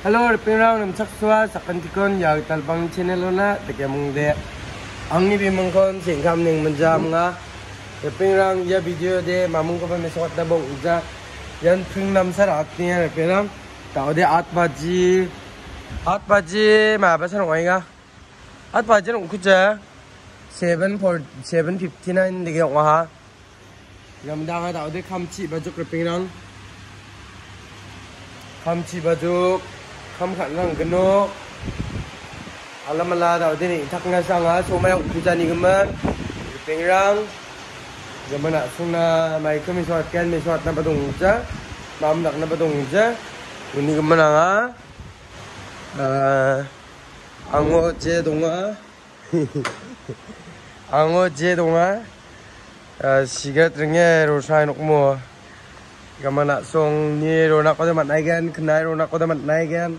Halo, pirang nam saksua con, tikon ya talbang channel na teke mung de. Ang ni bimang kon sing kam ning menjam nga. Pirang ya video de mamung ko pa mesot na bong uja. Yan pring nam sar at niya pirang. Tao de at baji. At baji ma ba san ngoi nga. At baji nung kuja. 7 for 759 de ge ha. Gam da nga tao de kamchi bajuk pirang. Kamchi bajuk khăm khăn rằng cái nó alamala đầu tiên thắc ngang sang á, số mấy ông puja ni gemen ping rang gemen nak suna mai ke mi suat kan mi suat na badung ja mam nak na badung anh ini gemen nga ango je donga ango je donga sigat ringe rosai nok mo gamana song ni rona ko da mat nai gan knai rona ko da mat nai gan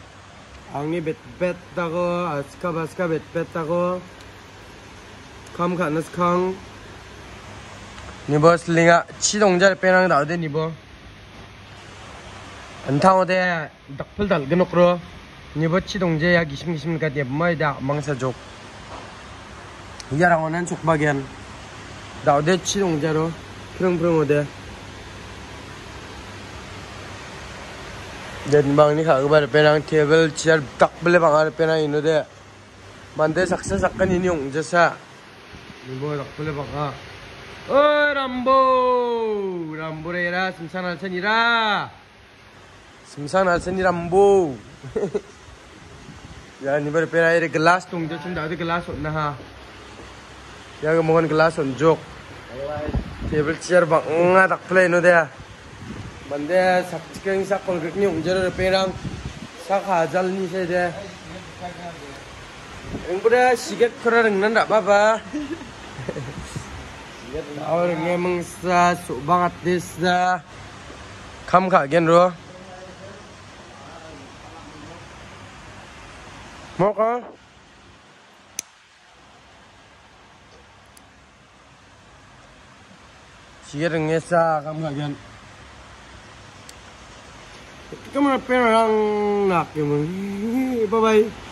악리 뱃뱃다고 아스카 바스카 뱃뱃다고 컴 가나스캉 니버 슬링아 치동자를 빼랑 나오대 니버. 안타오대 덕풀 달그노크로. 니버 치동제 약 20기십니까 니엄마이다 망사족. 이야랑오는 족박이한. 나오대 치동자로. 프릉프릉 오대. Dan bang ni kha bar penang table chair tak bele bang ar penang inu de. Mande saksa sakkan ini ong jasa. Ni bo tak bele bang ha oi rambo! Rambo re ra simsan al sani ra. Simsan al sani rambo. Ya ni bar penang ire gelas tung je chung da de gelas on na ha. Ya mohon gelas on jok. Table chair bang nga tak bele inu de Mande sak cikeng sak kol kekni unjar perang sak hajal ni sede. Yang pada siget kera dengan tak apa. Siget awal ngemeng sa su banget desa. Kam kak gen ro. Mau kah? Siget ngesa kam kak gen. rồi ơn bạn đã rừng nghe sa khăm khả cho Ito mga pera ang naki mo. Bye-bye.